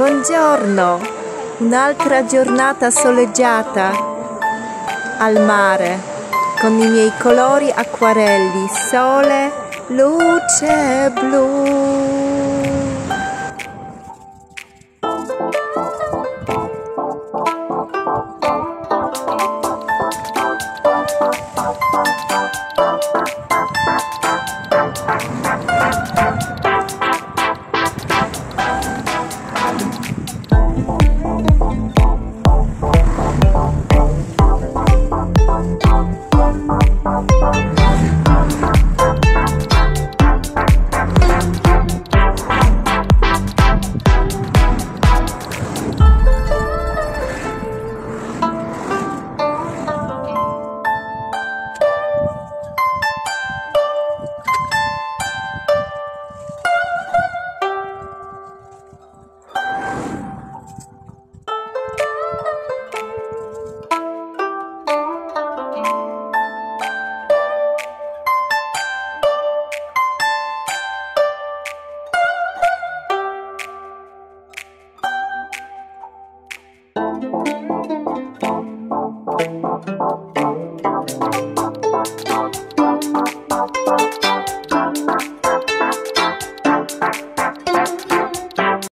Buongiorno, un'altra giornata soleggiata. Al mare. Con i miei colori acquarelli, sole, luce blu. Thank Bye. Thank you.